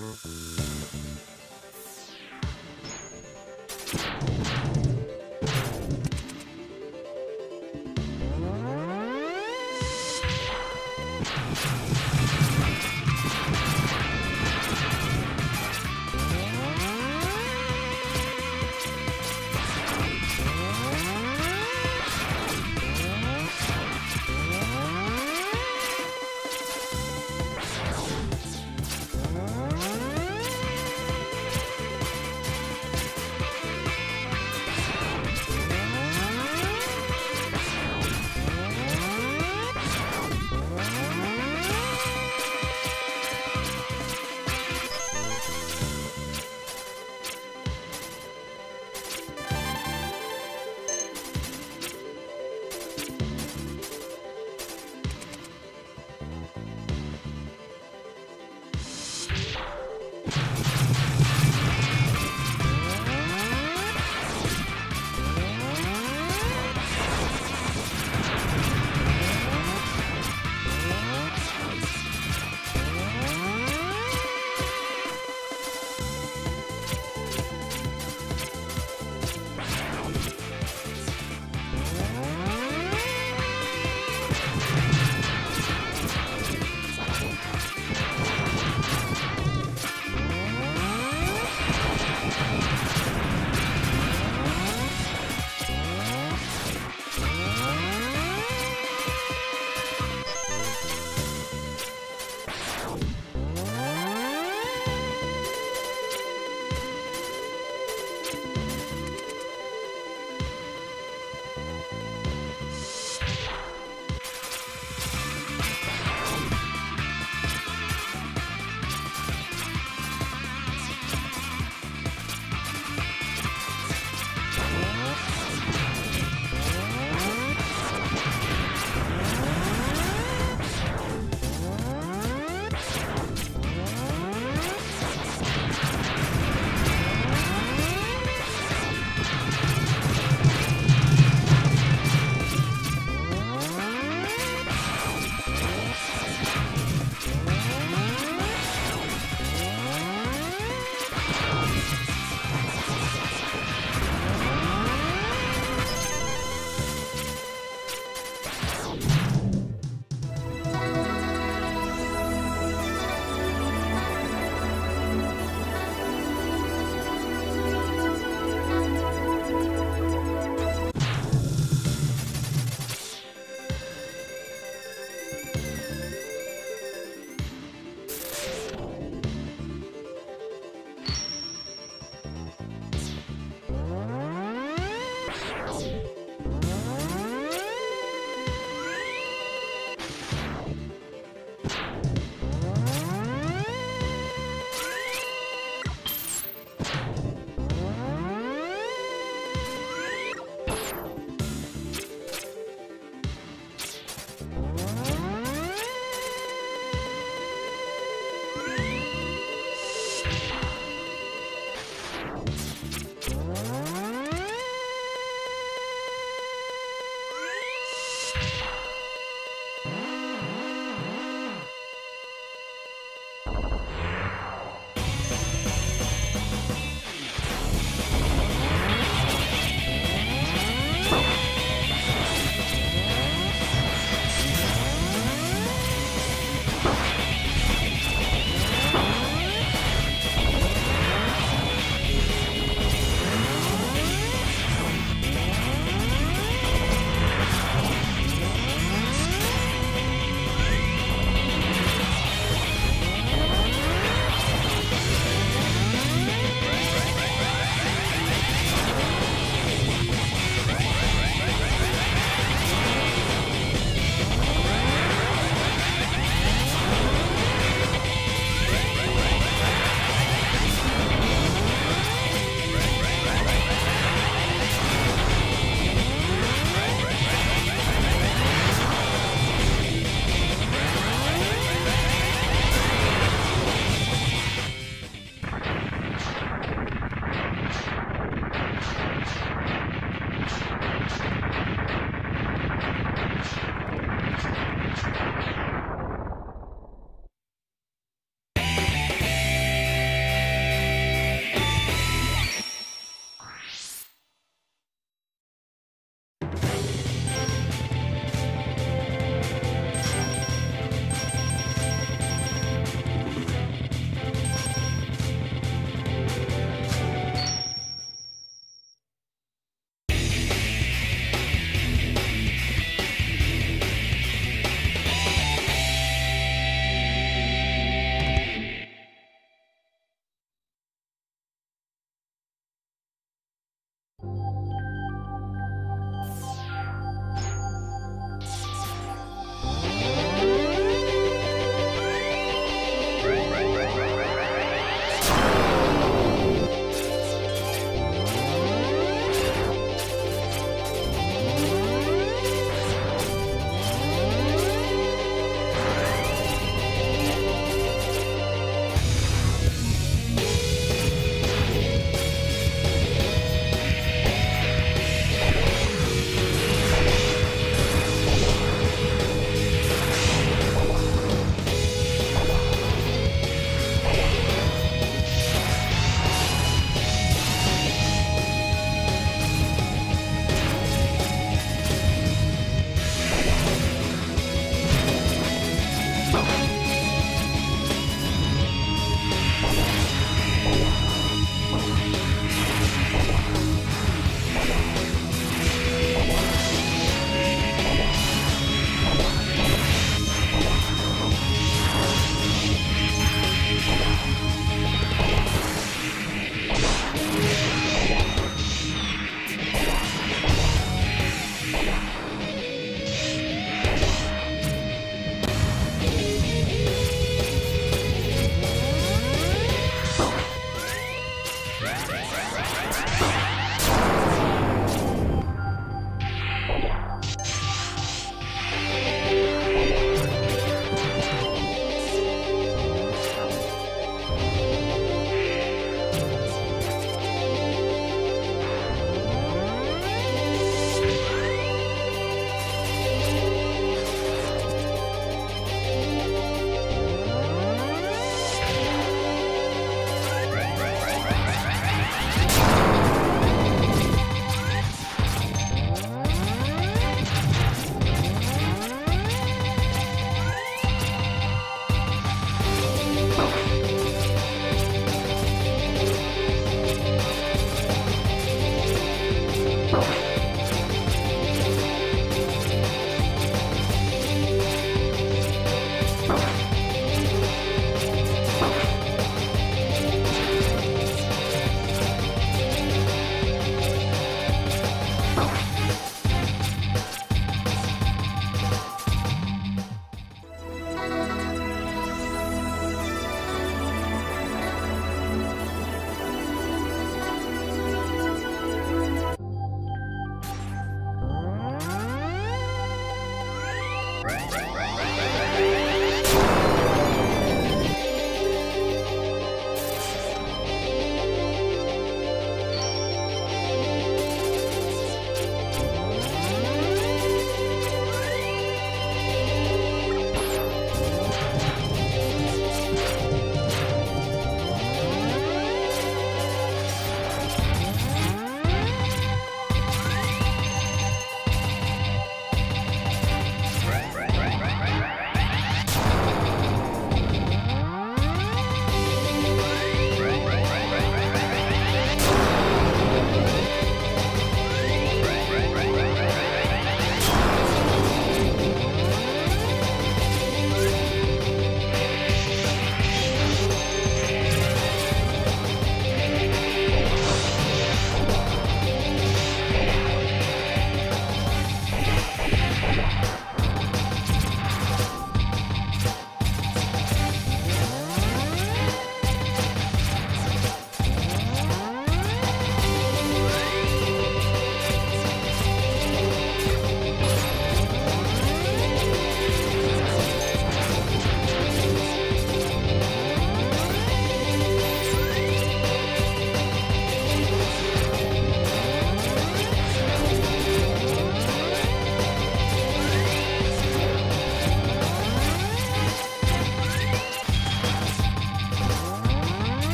Mm-hmm.